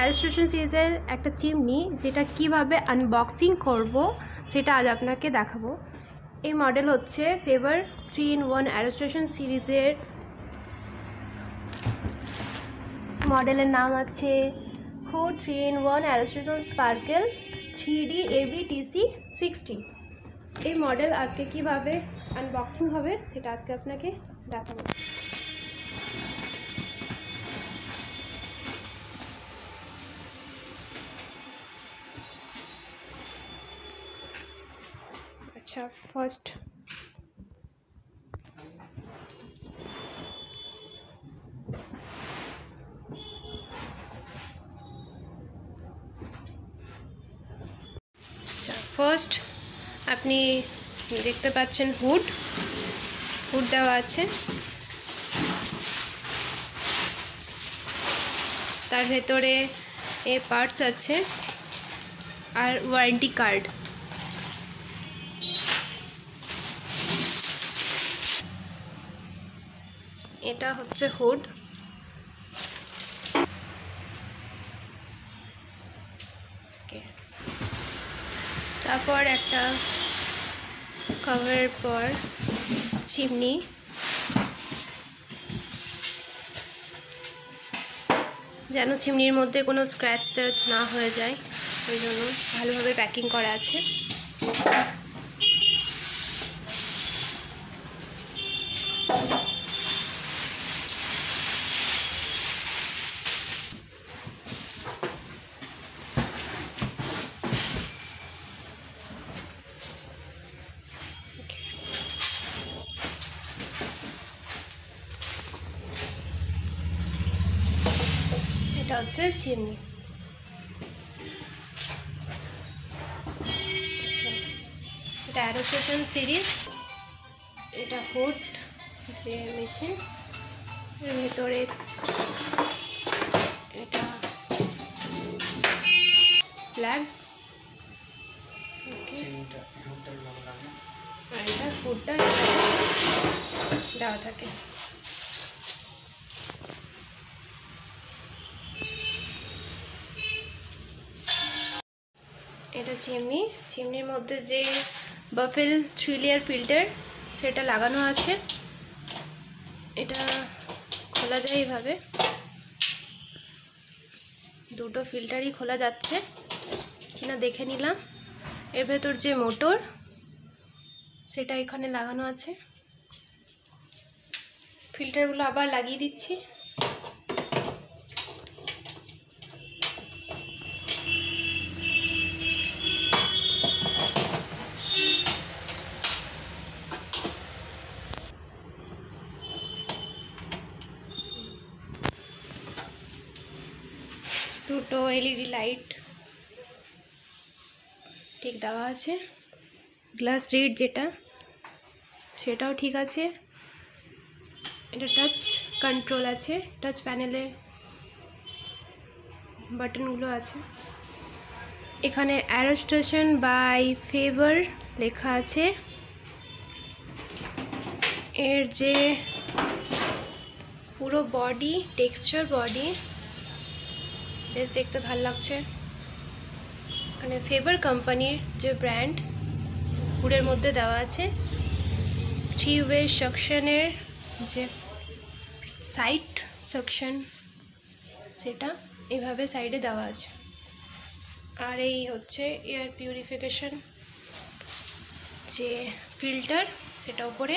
অ্যারোস্টেশন সিরিজের একটা চিমনি, যেটা কীভাবে আনবক্সিং করব, সেটা আজ আপনাকে দেখাবো। এই মডেল হচ্ছে Faber three in one aerostation সিরিজের মডেলের নাম আছে হো three in one aerostation sparkle three D AB TC sixty এই মডেল আজকে কীভাবে আনবক্সিং হবে, সেটা আজকে আপনাকে দেখাবো। আচ্ছা ফার্স্ট আচ্ছা ফার্স্ট আপনি দেখতে পাচ্ছেন হুড। হুড দেওয়া আছে। তার ভেতরে এ পার্টস আছে। আর ওয়ারেন্টি কার্ড এটা হচ্ছে হুড। তারপর একটা কভারের পর চিমনি। যেন চিমনির মধ্যে কোনো স্ক্র্যাচ ট্যাচ না হয়ে যায়, ওই জন্য ভালোভাবে প্যাকিং করা আছে। এটা হচ্ছে চিমনি। এটা অ্যারোসেশন সিরিজ। এটা হুড যে মেশিন। এর ভেতরে এটা আর এটা হুডটা দেওয়া থাকে। চিমনি, চিমনির মধ্যে যে বাফেল থ্রি লেয়ার ফিল্টার সেটা লাগানো আছে। এটা খোলা যায় এইভাবে দুটো ফিল্টারই খোলা যাচ্ছে। কিনা দেখে নিলাম। এর ভেতর যে মোটর, সেটা এখানে লাগানো আছে। ফিল্টারগুলো আবার লাগিয়ে দিচ্ছি দুটো এলইডি লাইট ঠিক দেওয়া আছে। গ্লাস রিড যেটা, সেটাও ঠিক আছে। এটা টাচ কন্ট্রোল আছে। টাচ প্যানেলে বাটনগুলো আছে। এখানে অ্যারো স্টেশন বাই ফেভার লেখা আছে। এর যে পুরো বডি টেক্সচার বডি বেশ দেখতে ভালো লাগছে। মানে ফেভার কোম্পানির যে ব্র্যান্ড হুডের মধ্যে দেওয়া আছে থ্রি ওয়ে সাকশনের যে সাইড সাকশন সেটা এইভাবে সাইডে দেওয়া আছে। আর এই হচ্ছে এয়ার পিউরিফিকেশন যে ফিল্টার সেটা উপরে।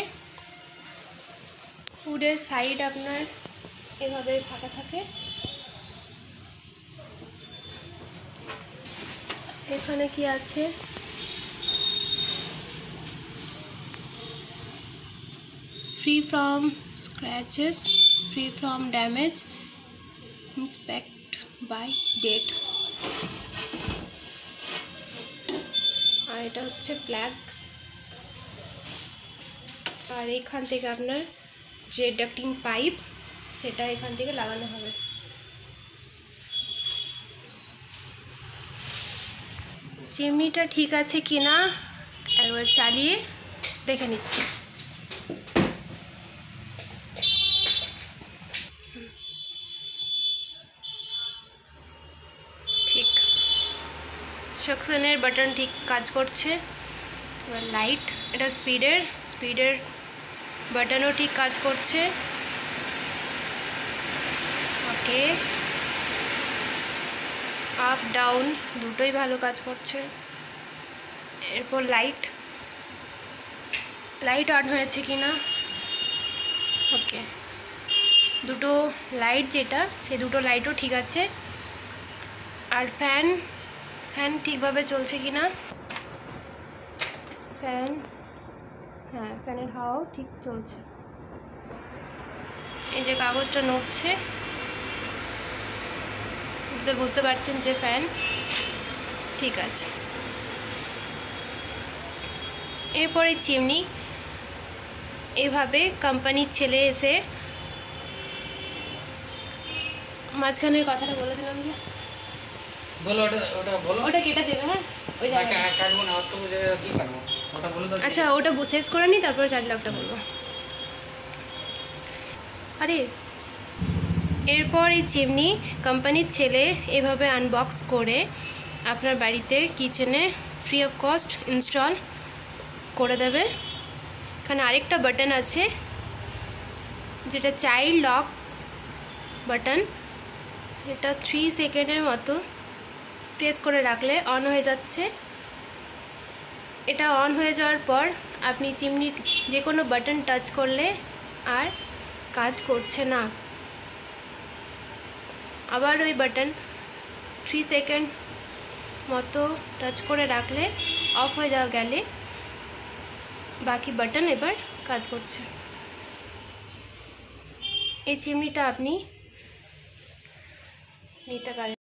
হুডের সাইড আপনার এভাবে ফাঁকা থাকে। এখানে কি আছে? Free from scratches free from damage inspect by date আর এটা হচ্ছে ব্ল্যাক আর এখান থেকে আপনার যে ডাক্টিং পাইপ সেটা এখান থেকে লাগানো হবে। চিমনিটা ঠিক আছে কি না একবার চালিয়ে দেখে নিচ্ছি। ইন্ডাকশনের বাটন ঠিক কাজ করছে। এবার লাইট এটা স্পিডের স্পিডের বাটনও ঠিক কাজ করছে। ওকে আপ ডাউন দুটোই ভালো কাজ করছে। এরপর লাইট লাইট অন হয়েছে কি না ওকে দুটো লাইট যেটা, সেই দুটো লাইটও ঠিক আছে। আর ফ্যান ফ্যান ঠিকভাবে চলছে কি না ফ্যান হ্যাঁ ফ্যানের হাওয়াও ঠিক চলছে। এই যে কাগজটা নড়ছে। এতে বুঝতে পারছেন যে ফ্যান ঠিক আছে। এরপরে চিমনি এভাবে কোম্পানির ছেলে এসে মাঝখানের কথাটা বলে দিলাম যে। ওটা কেটে দেবে হ্যাঁ? না, না আচ্ছা ওটা শেষ করে নিই তারপরে চার লাখটা বলব। আরে এরপর এই চিমনি কোম্পানির ছেলে এভাবে আনবক্স করে আপনার বাড়িতে কিচেনে ফ্রি অফ কস্ট ইনস্টল করে দেবে। এখানে আরেকটা বাটন আছে, যেটা চাইল্ড লক বাটন সেটা থ্রি সেকেন্ডের মতো প্রেস করে রাখলে অন হয়ে যাচ্ছে। এটা অন হয়ে যাওয়ার পর আপনি চিমনি যে কোনো বাটন টাচ করলে আর কাজ করছে না। আবার ওই বাটন থ্রি সেকেন্ড মতো টাচ করে রাখলে অফ হয়ে যাওয়া গেলে বাকি বাটন এবার কাজ করছে। এই চিমনিটা আপনি নিতে পারেন।